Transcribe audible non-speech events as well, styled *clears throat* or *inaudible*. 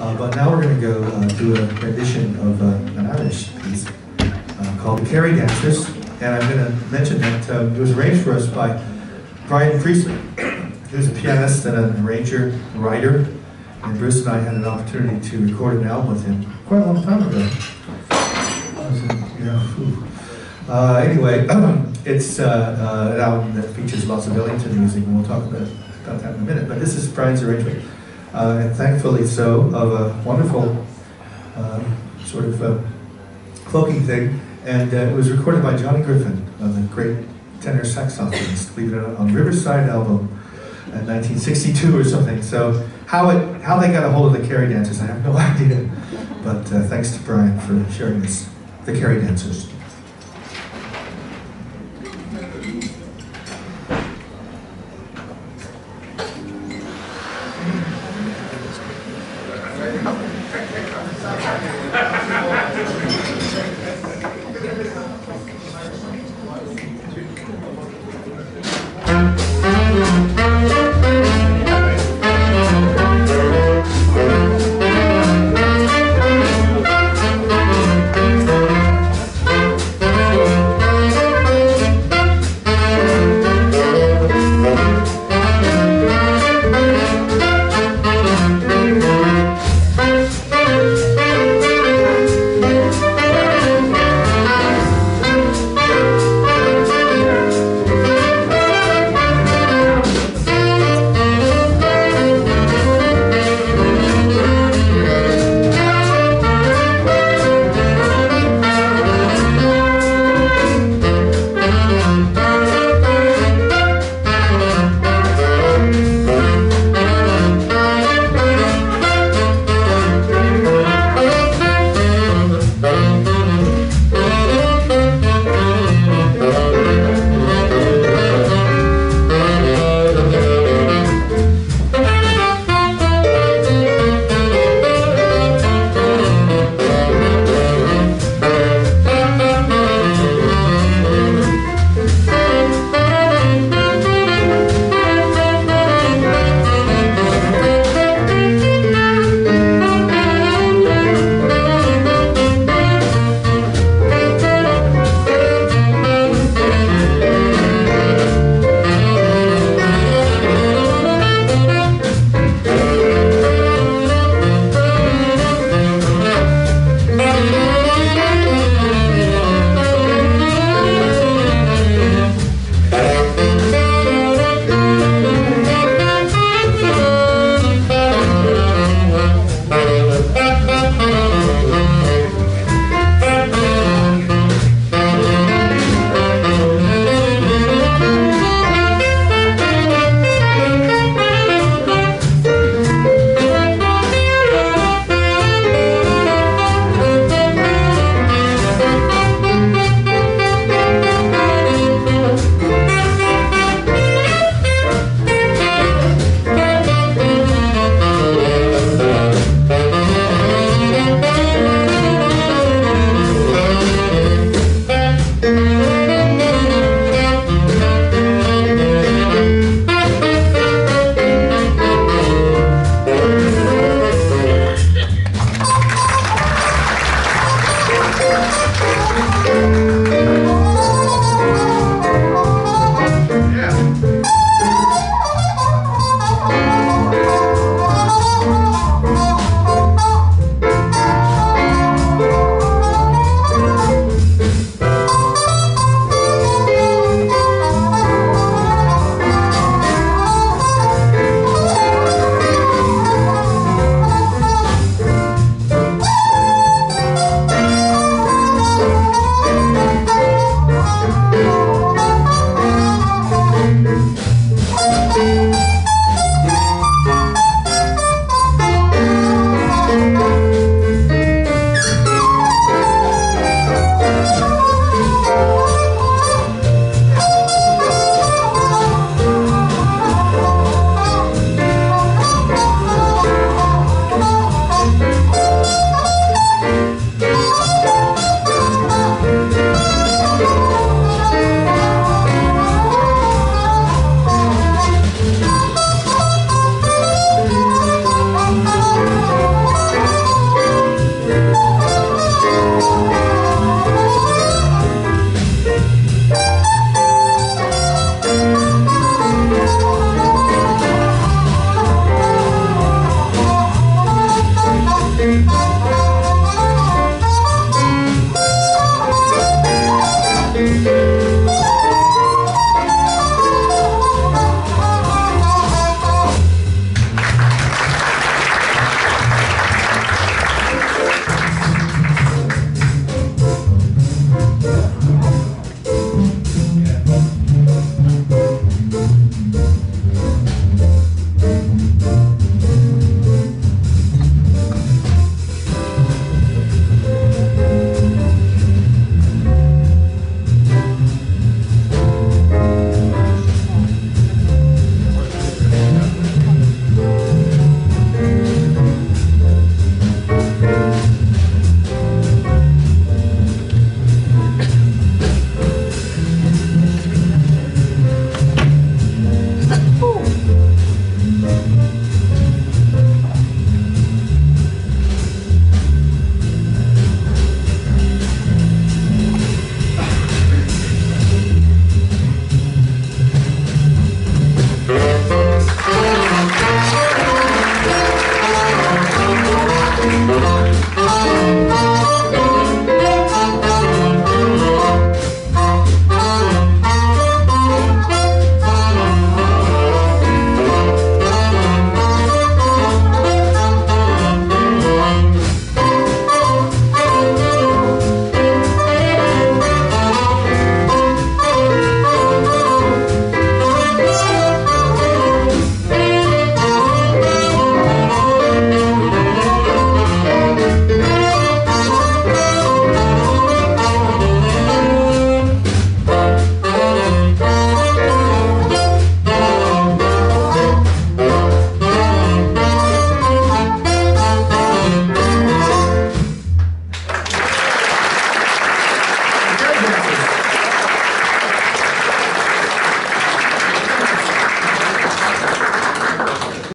Uh, but now we're going to go uh, do a rendition of uh, an Irish piece uh, called The Kerry Dancers. And I'm going to mention that um, it was arranged for us by Brian Priestley, who's a pianist and an arranger, writer. And Bruce and I had an opportunity to record an album with him quite a long time ago. Uh, anyway, *clears throat* it's uh, uh, an album that features lots of Ellington music, and we'll talk about, about that in a minute. But this is Brian's arrangement, uh, and thankfully so, of a wonderful um, sort of uh, folky thing. And uh, it was recorded by Johnny Griffin, uh, the great tenor saxophonist, believe it on Riverside album in 1962 or something. So how it how they got a hold of the Kerry Dancers, I have no *laughs* idea. But uh, thanks to Brian for sharing this. The Kerry Dancers.